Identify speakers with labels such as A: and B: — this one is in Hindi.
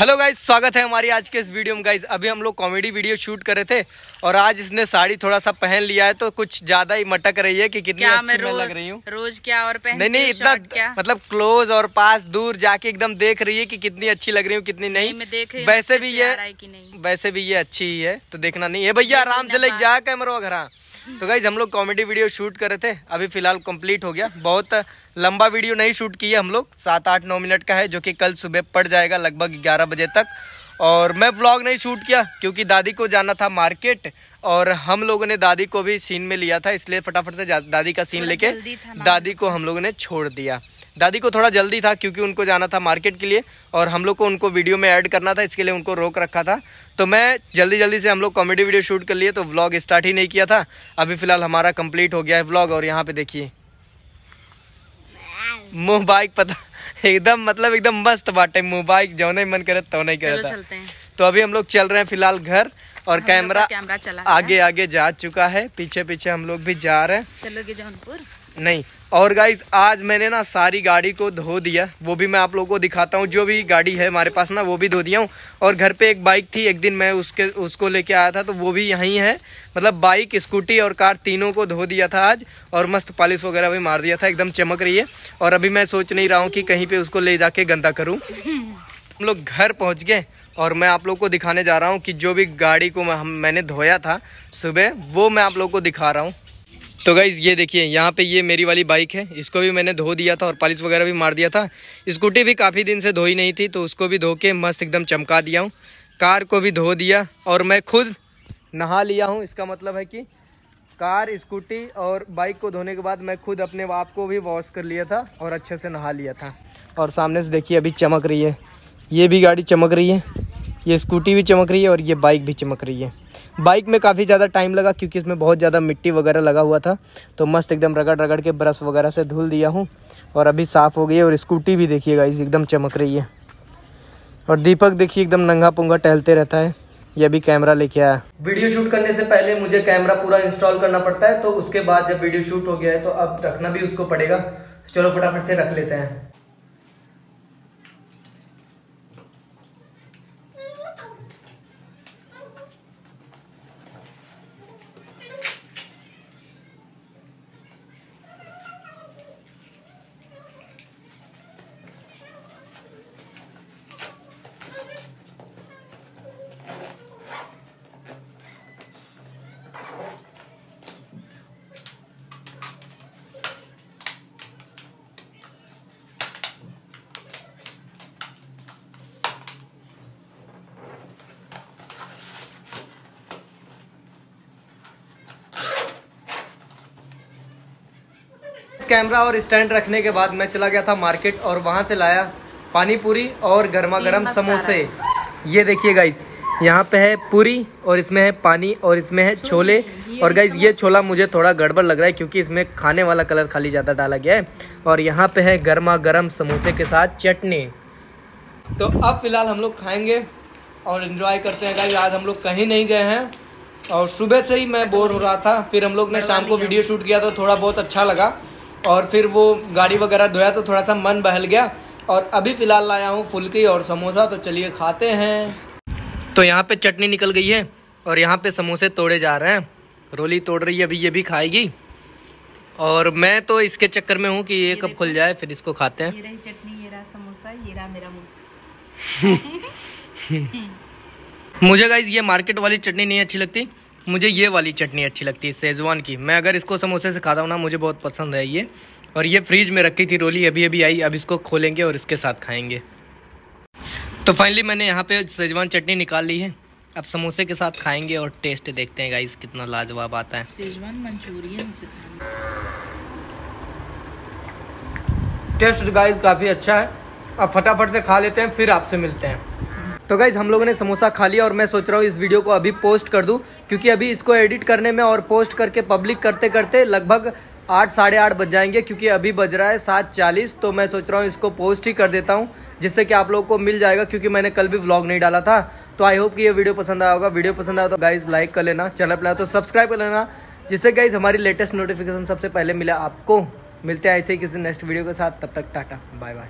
A: हेलो गाइज़ स्वागत है हमारी आज के इस वीडियो में। गाइज़ अभी हम लोग कॉमेडी वीडियो शूट करे थे और आज इसने साड़ी थोड़ा सा पहन लिया है तो कुछ ज़्यादा ही मटक रही है कि कितनी
B: क्या
A: अच्छी
B: मैं रोज
A: लग रही हूँ।
B: रोज क्या और पहन
A: नहीं नहीं इतना
B: क्या?
A: मतलब क्लोज और पास दूर जाके एकदम देख रही है कि कितनी अच्छी लग रही हूँ कितनी नहीं
B: नहीं, देख रही
A: वैसे भी ये
B: रहा।
A: वैसे भी ये अच्छी ही है तो देखना नहीं। है भैया आराम से लेके जा कैमरा वगैरह। तो गाइज़ हम लोग कॉमेडी वीडियो शूट करे थे। अभी फ़िलहाल कंप्लीट हो गया। बहुत लंबा वीडियो नहीं शूट किया हम लोग। सात आठ नौ मिनट का है जो कि कल सुबह पड़ जाएगा लगभग ग्यारह बजे तक। और मैं व्लॉग नहीं शूट किया क्योंकि दादी को जाना था मार्केट और हम लोगों ने दादी को भी सीन में लिया था इसलिए फटाफट से दादी का सीन लेके। दादी को हम लोगों ने छोड़ दिया। दादी को थोड़ा जल्दी था क्योंकि उनको जाना था मार्केट के लिए और हम लोग को उनको वीडियो में ऐड करना था इसके लिए उनको रोक रखा था। तो मैं जल्दी जल्दी से हम लोग कॉमेडी वीडियो शूट कर लिए तो व्लॉग स्टार्ट ही नहीं किया था। अभी फ़िलहाल हमारा कंप्लीट हो गया है व्लॉग और यहाँ पे देखिए। मुँह बाइक पता एकदम मतलब एकदम मस्त बाटे मुँह बाइक जो नहीं मन करे तो नहीं करे तो अभी हम लोग चल रहे हैं फ़िलहाल घर और कैमरा
B: कैमरा चला
A: आगे आगे जा चुका है पीछे पीछे हम लोग भी जा रहे हैं।
B: चलोगे जौनपुर?
A: नहीं। और गाइज़ आज मैंने ना सारी गाड़ी को धो दिया। वो भी मैं आप लोगों को दिखाता हूँ। जो भी गाड़ी है हमारे पास ना, वो भी धो दिया हूँ। और घर पे एक बाइक थी, एक दिन मैं उसके, उसको लेके आया था तो वो भी यहीं है। मतलब बाइक स्कूटी और कार तीनों को धो दिया था आज। और मस्त पॉलिश वगैरह भी मार दिया था। एकदम चमक रही है। और अभी मैं सोच नहीं रहा हूँ कि कहीं पर उसको ले जाके गंदा करूँ। हम लोग घर पहुँच गए। और मैं आप लोग को दिखाने जा रहा हूँ कि जो भी गाड़ी को मैंने धोया था सुबह, वो मैं आप लोग को दिखा रहा हूँ। तो गाइज़ ये देखिए, यहाँ पे ये मेरी वाली बाइक है। इसको भी मैंने धो दिया था और पॉलिश वगैरह भी मार दिया था। स्कूटी भी काफ़ी दिन से धोई नहीं थी तो उसको भी धो के मस्त एकदम चमका दिया हूँ। कार को भी धो दिया और मैं खुद नहा लिया हूँ। इसका मतलब है कि कार स्कूटी और बाइक को धोने के बाद मैं खुद अपने आप को भी वॉश कर लिया था और अच्छे से नहा लिया था। और सामने से देखिए, अभी चमक रही है। ये भी गाड़ी चमक रही है, ये स्कूटी भी चमक रही है और ये बाइक भी चमक रही है। बाइक में काफ़ी ज़्यादा टाइम लगा क्योंकि इसमें बहुत ज़्यादा मिट्टी वगैरह लगा हुआ था। तो मस्त एकदम रगड़ रगड़ के ब्रश वगैरह से धुल दिया हूँ और अभी साफ़ हो गई है और स्कूटी भी देखिएगा इस एकदम चमक रही है। और दीपक देखिए एकदम नंगा पुंगा टहलते रहता है। ये भी कैमरा लेके आया। वीडियो शूट करने से पहले मुझे कैमरा पूरा इंस्टॉल करना पड़ता है तो उसके बाद जब वीडियो शूट हो गया है तो अब रखना भी उसको पड़ेगा। चलो फटाफट से रख लेते हैं। कैमरा और स्टैंड रखने के बाद मैं चला गया था मार्केट और वहाँ से लाया पानी पूरी और गर्मा गर्म समोसे। ये देखिए गाइस यहाँ पे है पूरी और इसमें है पानी और इसमें है छोले और गाइस ये छोला मुझे थोड़ा गड़बड़ लग रहा है क्योंकि इसमें खाने वाला कलर खाली ज़्यादा डाला गया है। और यहाँ पे है गर्मा गर्म समोसे के साथ चटनी। तो अब फ़िलहाल हम लोग खाएँगे और इन्जॉय करते हैं गाइज़ आज हम लोग कहीं नहीं गए हैं और सुबह से ही मैं बोर हो रहा था। फिर हम लोग ने शाम को वीडियो शूट किया तो थोड़ा बहुत अच्छा लगा। और फिर वो गाड़ी वगैरह धोया तो थोड़ा सा मन बहल गया। और अभी फ़िलहाल लाया हूँ फुल्की और समोसा तो चलिए खाते हैं। तो यहाँ पे चटनी निकल गई है और यहाँ पे समोसे तोड़े जा रहे हैं। रोली तोड़ रही है अभी ये भी खाएगी। और मैं तो इसके चक्कर में हूँ कि ये ये कब खुल जाए फिर इसको खाते हैं।
B: ये रही चटनी ये रहा समोसा ये रहा मेरा मुँह।
A: मुझे गाइज़ ये मार्केट वाली चटनी नहीं अच्छी लगती। मुझे ये वाली चटनी अच्छी लगती है सेजवान की। मैं अगर इसको समोसे से खाता हूँ ना मुझे बहुत पसंद है ये। और ये फ्रीज में रखी थी रोली अभी अभी आई अब इसको खोलेंगे और इसके साथ खाएँगे। तो फाइनली मैंने यहाँ पे सेजवान चटनी निकाल ली है। अब समोसे के साथ खाएँगे और टेस्ट देखते हैं गाइस कितना लाजवाब आता है।
B: मंचूरियन
A: टेस्ट गाइस काफ़ी अच्छा है। अब फटाफट से खा लेते हैं फिर आपसे मिलते हैं। तो गाइज़ हम लोगों ने समोसा खा लिया और मैं सोच रहा हूँ इस वीडियो को अभी पोस्ट कर दूँ। क्योंकि अभी इसको एडिट करने में और पोस्ट करके पब्लिक करते करते लगभग आठ, साढ़े आठ बज जाएँगे, क्योंकि अभी बज रहा है सात चालीस तो मैं सोच रहा हूँ इसको पोस्ट ही कर देता हूँ, जिससे कि आप लोगों को मिल जाएगा, क्योंकि मैंने कल भी व्लॉग नहीं डाला था। तो आई होप कि ये वीडियो पसंद आया होगा। वीडियो पसंद आया तो गाइज़ लाइक कर लेना चैनल पर तो सब्सक्राइब कर लेना, जिससे गाइज़ हमारी लेटेस्ट नोटिफिकेशन सबसे पहले मिला आपको। मिलते हैं ऐसे ही किसी नेक्स्ट वीडियो के साथ। तब तक टाटा बाय बाय